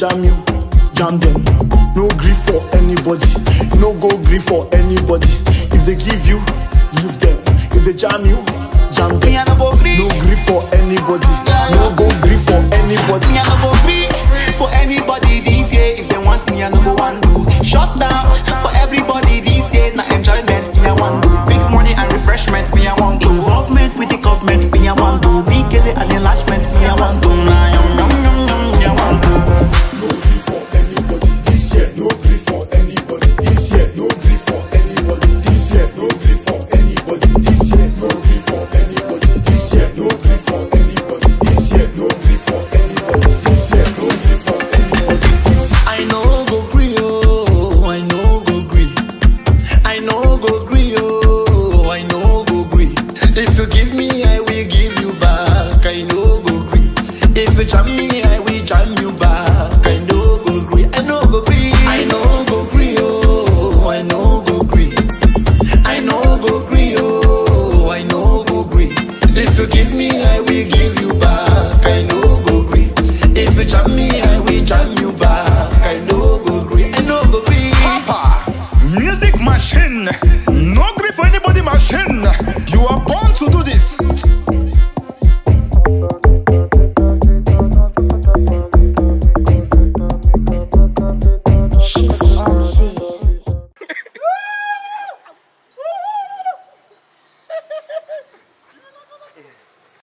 jam you, jam them. No grief for anybody, no go grief for anybody. If they give you, give them. If they jam you, jam them. No go gree. No grief for anybody, no go grief for anybody. Me no go free for anybody this year. If they want me, I no go want do. Shut down for everybody I no go gree oh, I no go gree. If you give me, I will give you back. I no go gree. If you jam me, I will jam you back. I no go gree. I no go gree. I no go gree oh, I no go gree. I no go gree oh, No grief for anybody machine. You are born